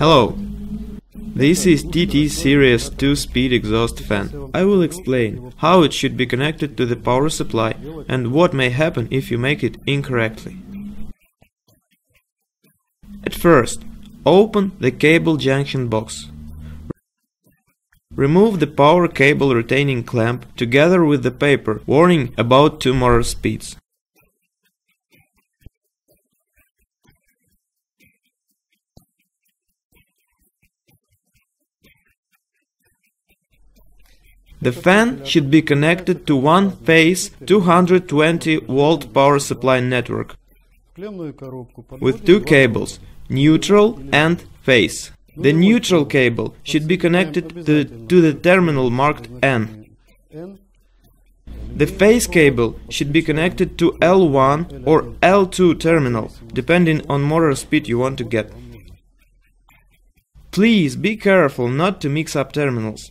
Hello. This is TT Series 2-speed exhaust fan. I will explain how it should be connected to the power supply and what may happen if you make it incorrectly. At first, open the cable junction box. Remove the power cable retaining clamp together with the paper warning about two motor speeds. The fan should be connected to one phase 220 volt power supply network with two cables, neutral and phase. The neutral cable should be connected to, to the terminal marked N. The phase cable should be connected to L1 or L2 terminal, depending on motor speed you want to get. Please be careful not to mix up terminals.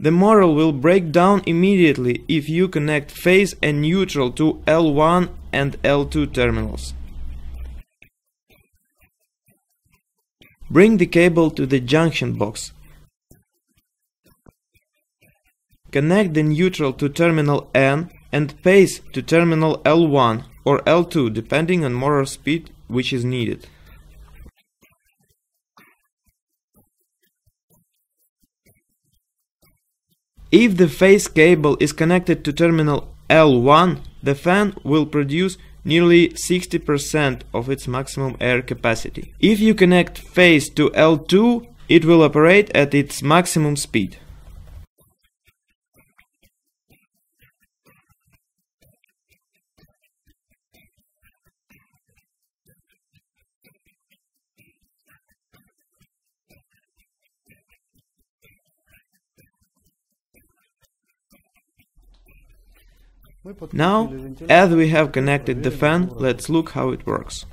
The motor will break down immediately if you connect phase and neutral to L1 and L2 terminals. Bring the cable to the junction box. Connect the neutral to terminal N and phase to terminal L1 or L2 depending on motor speed which is needed. If the phase cable is connected to terminal L1, the fan will produce nearly 60% of its maximum air capacity. If you connect phase to L2, it will operate at its maximum speed. Now, as we have connected the fan, let's look how it works.